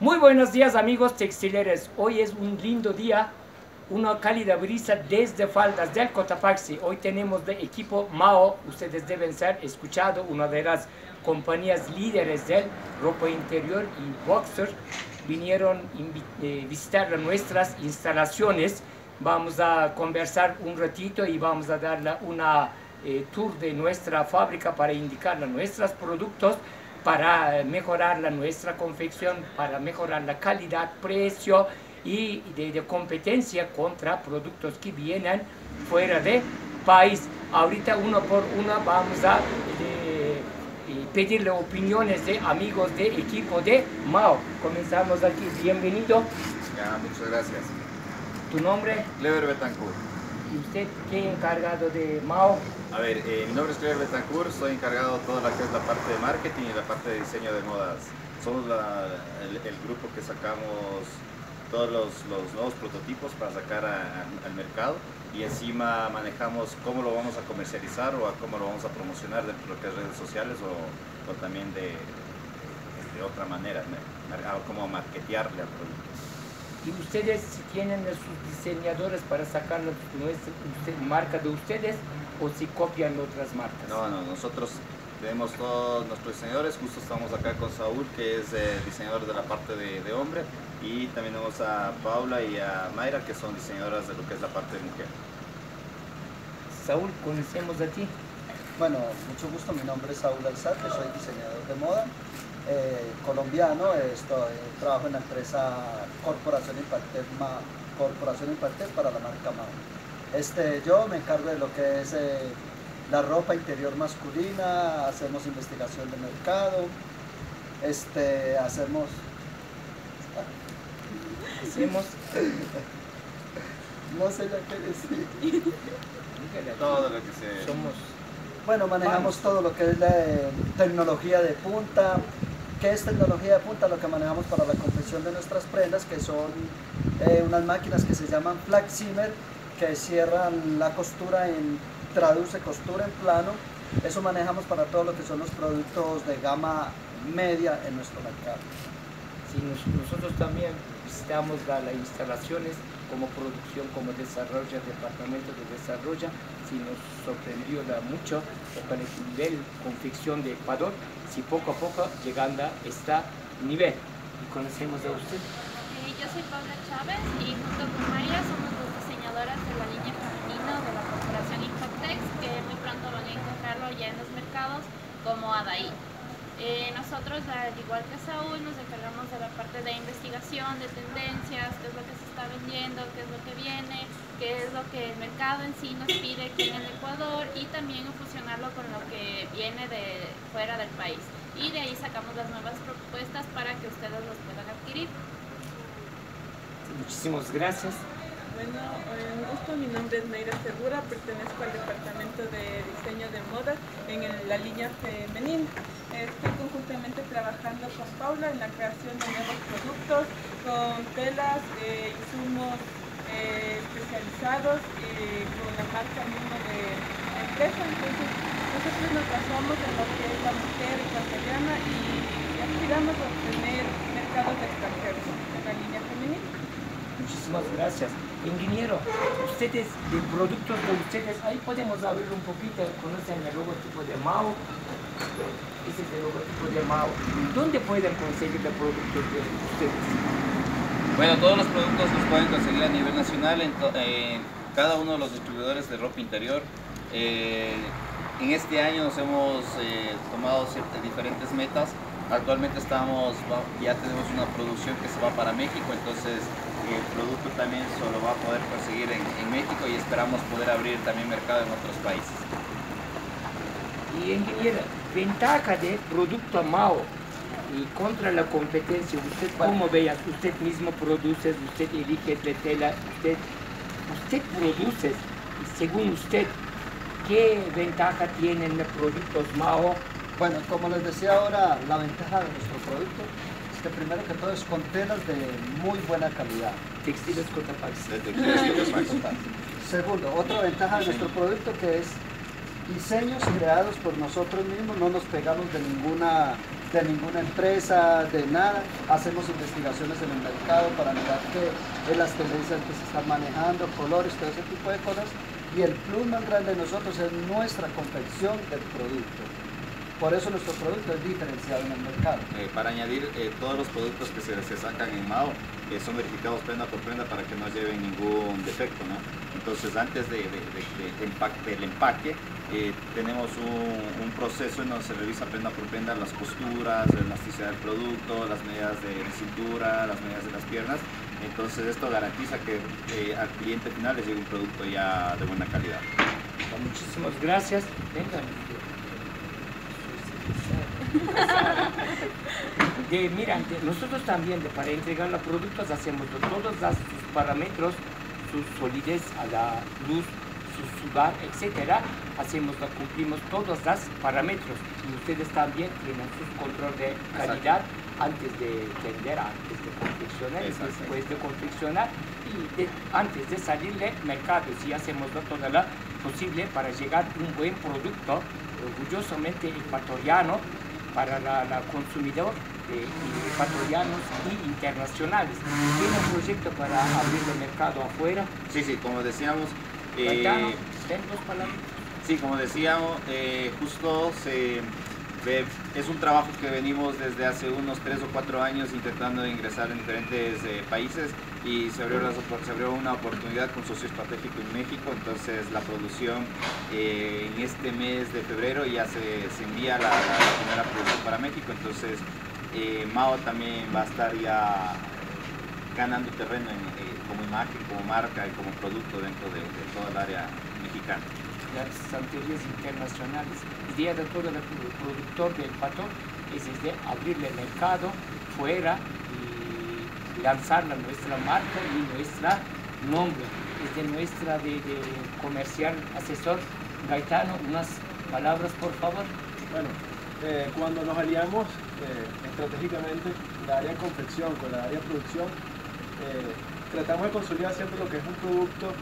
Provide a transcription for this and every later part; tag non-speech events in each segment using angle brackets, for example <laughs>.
Muy buenos días amigos textileros. Hoy es un lindo día, una cálida brisa desde Faldas del Cotapaxi. Hoy tenemos de equipo Mao, ustedes deben ser escuchado, una de las compañías líderes del ropa interior y boxer. Vinieron a eh, visitar nuestras instalaciones. Vamos a conversar un ratito y vamos a darle una eh, tour de nuestra fábrica para indicarle nuestros productos para mejorar la nuestra confección, para mejorar la calidad, precio y de, competencia contra productos que vienen fuera de país. Ahorita uno por uno vamos a eh, eh, pedirle opiniones de amigos de equipo de Mao. Comenzamos aquí. Bienvenido. Ya, muchas gracias. ¿Tu nombre? Clever Betancourt. ¿Y usted qué encargado de Mao? A ver, eh, mi nombre es Clever Betancourt, soy encargado de toda la que es la parte de marketing y la parte de diseño de modas. Somos el, grupo que sacamos todos los, nuevos prototipos para sacar al mercado y encima manejamos cómo lo vamos a comercializar o a cómo lo vamos a promocionar dentro de lo que es redes sociales o, también de, de, otra manera, cómo marketearle al producto. ¿Y ustedes si tienen sus diseñadores para sacar nuestra marca de ustedes o si copian otras marcas? No, no, nosotros tenemos todos nuestros diseñadores, justo estamos acá con Saúl, que es eh, diseñador de la parte de, hombre, y también tenemos a Paula y a Mayra, que son diseñadoras de lo que es la parte de mujer. Saúl, conocemos a ti. Bueno, mucho gusto, mi nombre es Saúl Alzate, soy diseñador de moda eh, colombiano, estoy, trabajo en la empresa Corporación Impacted, Corporación Impacted para la marca MAO. Este, yo me encargo de lo que es eh, la ropa interior masculina, hacemos investigación de mercado, este, hacemos... Hacemos... <laughs> no sé ya qué decir. <laughs> Todo lo que se... Somos... Bueno, manejamos todo lo que es la eh, tecnología de punta, ¿Qué es tecnología de punta? Lo que manejamos para la confección de nuestras prendas, que son eh, unas máquinas que se llaman Zimmer, que cierran la costura en, traduce costura en plano. Eso manejamos para todo lo que son los productos de gama media en nuestro mercado. Sí, nosotros también visitamos las instalaciones como producción, como desarrollo, departamento de desarrollo, sí nos sorprendió mucho con el nivel confección de Ecuador, si poco a poco llegando a este nivel. ¿Y conocemos a usted? yo soy Paula Chávez y junto con María somos las diseñadoras de la línea femenina de la corporación Impactex, que muy pronto van a encontrarlo ya en los mercados como Adaí. Eh, nosotros, al igual que Saúl, nos encargamos de la parte de investigación, de tendencias, qué es lo que se está vendiendo, qué es lo que viene, qué es lo que el mercado en sí nos pide aquí en el Ecuador y también fusionarlo con lo que viene de fuera del país. Y de ahí sacamos las nuevas propuestas para que ustedes los puedan adquirir. Muchísimas gracias. Bueno, un gusto, mi nombre es Neira Segura, pertenezco al departamento de diseño de moda en la línea femenina. Estoy conjuntamente trabajando con Paula en la creación de nuevos productos, con telas, eh, insumos eh, especializados y con la marca misma de la empresa. Entonces, nosotros nos basamos en lo que es la mujer ecuatoriana y aspiramos a obtener mercados extranjeros en la línea femenina. Muchísimas gracias. Ingeniero, ustedes, de productos de ustedes, ahí podemos abrir un poquito, conocen el logotipo de Mao, ese es el logotipo de Mao. ¿Dónde pueden conseguir los productos de ustedes? Bueno, todos los productos los pueden conseguir a nivel nacional en, cada uno de los distribuidores de ropa interior. Eh, en este año nos hemos eh, tomado ciertas, diferentes metas. Actualmente estamos, ya tenemos una producción que se va para México, entonces el producto también solo va a poder conseguir en, México y esperamos poder abrir también mercado en otros países. Y ingeniera, ventaja de producto MAO y contra la competencia, usted cómo vea, usted mismo produce, usted elige de tela, usted, usted produce, según usted, ¿qué ventaja tienen los productos MAO? Bueno, como les decía ahora, la ventaja de nuestro producto que primero que todo es con telas de muy buena calidad. Textiles Cotapax. Segundo, otra ventaja de nuestro producto que es diseños creados por nosotros mismos, no nos pegamos de ninguna de ninguna empresa, de nada. Hacemos investigaciones en el mercado para mirar qué es las tendencias que se están manejando, colores, todo ese tipo de cosas. Y el plus más grande de nosotros es nuestra confección del producto. Por eso nuestro producto es diferenciado en el mercado. Eh, para añadir, eh, todos los productos que se, se sacan en MAO eh, son verificados prenda por prenda para que no lleven ningún defecto. ¿no? Entonces, antes de, del empaque, tenemos un, un, proceso en donde se revisa prenda por prenda las costuras, la elasticidad del producto, las medidas de, cintura, las medidas de las piernas. Entonces, esto garantiza que al cliente final le llegue un producto ya de buena calidad. Muchísimas gracias. Vengan. De, <laughs> mira, nosotros también para entregar los productos hacemos todos los, sus parámetros, su solidez a la luz, su sudar, etcétera, hacemos, cumplimos todos los parámetros. Y ustedes también tienen su control de calidad antes de vender, antes de confeccionar, después de confeccionar. Y antes de salir del mercado, si hacemos todo lo posible para llegar a un buen producto orgullosamente ecuatoriano para la, consumidor de ecuatorianos y internacionales. ¿Tiene un proyecto para abrir el mercado afuera? Sí, sí, como decíamos... Eh, Sí, como decíamos, eh, justo se es un trabajo que venimos desde hace unos tres o cuatro años intentando ingresar en diferentes eh, países y se abrió, se abrió, una oportunidad con socio estratégico en México, entonces la producción eh, en este mes de febrero ya se, se envía la, primera producción para México, entonces eh, Mao también va a estar ya ganando terreno como imagen, como marca y como producto dentro de, de toda el área mexicana las santerías internacionales. El día de todo el productor del pato es de abrirle el mercado fuera y lanzar nuestra marca y nuestro nombre. Es de nuestra de, comercial asesor Gaetano, unas palabras por favor. Bueno, eh, cuando nos aliamos eh, estratégicamente la área confección con la área producción, eh, tratamos de consolidar siempre lo que es un producto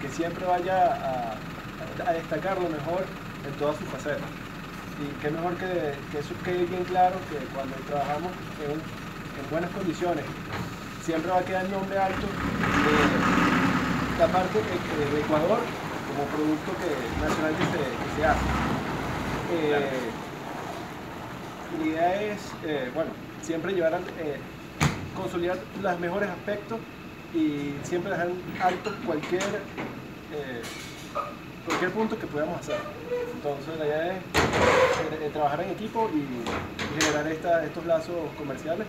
que siempre vaya a, a destacar lo mejor en todas sus facetas. Y qué mejor que, que eso quede bien claro que cuando trabajamos en, buenas condiciones, siempre va a quedar el nombre alto de la parte de, Ecuador como producto que, nacional que se, hace. Eh, la idea es, eh, bueno, siempre llevar a eh, consolidar los mejores aspectos y siempre dejar alto cualquier cualquier punto que podamos hacer. Entonces la idea es, trabajar en equipo y generar estos lazos comerciales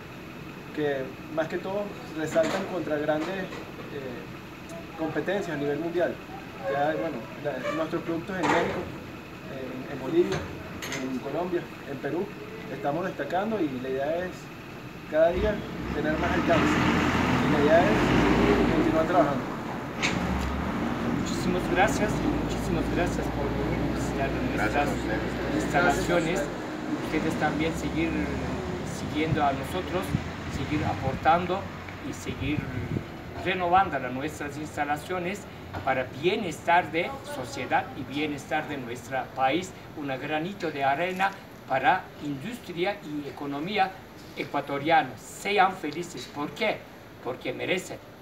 que más que todo resaltan contra grandes eh, competencias a nivel mundial. Ya, bueno, nuestros productos en México, en, Bolivia, en Colombia, en Perú, estamos destacando y la idea es cada día tener más alcance. Y la idea es continuar trabajando. Muchísimas gracias muchísimas gracias por venir a nuestras instalaciones. Ustedes también seguir siguiendo a nosotros, seguir aportando y seguir renovando nuestras instalaciones para bienestar de sociedad y bienestar de nuestro país, un granito de arena para industria y economía ecuatoriana. Sean felices. ¿Por qué? Porque merecen.